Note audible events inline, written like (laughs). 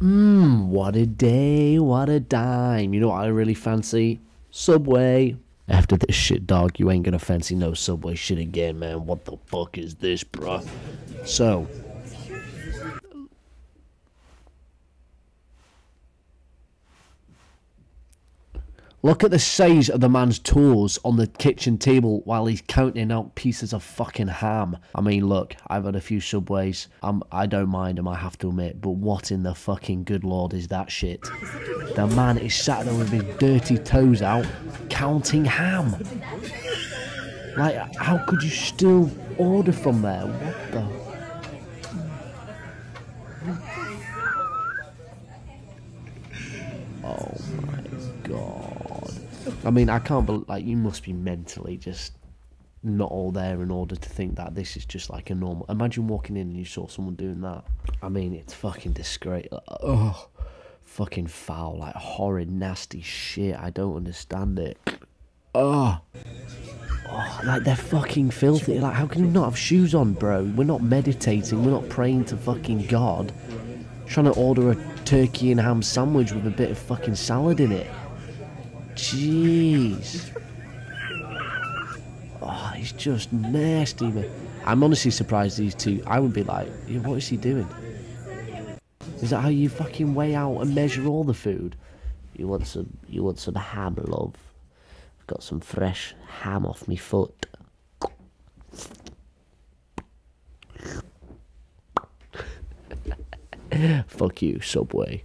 Mmm, what a day, what a dime. You know what I really fancy? Subway. After this shit, dog, you ain't gonna fancy no Subway shit again, man. What the fuck is this, bruh? So, Look at the size of the man's toes on the kitchen table while he's counting out pieces of fucking ham. I mean, look, I've had a few subways. I'm, I don't mind them, I have to admit, but what in the fucking good lord is that shit? The man is sat there with his dirty toes out, counting ham. Like, how could you still order from there? What the? Oh my god. I mean, I can't believe, like, you must be mentally just not all there in order to think that this is just like a normal. Imagine walking in and you saw someone doing that. I mean, it's fucking disgrace. Oh, fucking foul, like horrid, nasty shit. I don't understand it. Oh. oh, like they're fucking filthy. Like, how can you not have shoes on, bro? We're not meditating. We're not praying to fucking God. Trying to order a turkey and ham sandwich with a bit of fucking salad in it. Jeez. Oh, he's just nasty, man. I'm honestly surprised these two. I would be like, "Yeah, what is he doing? Is that how you fucking weigh out and measure all the food? You want some? You want some ham, love? I've got some fresh ham off me foot. (laughs) Fuck you, Subway.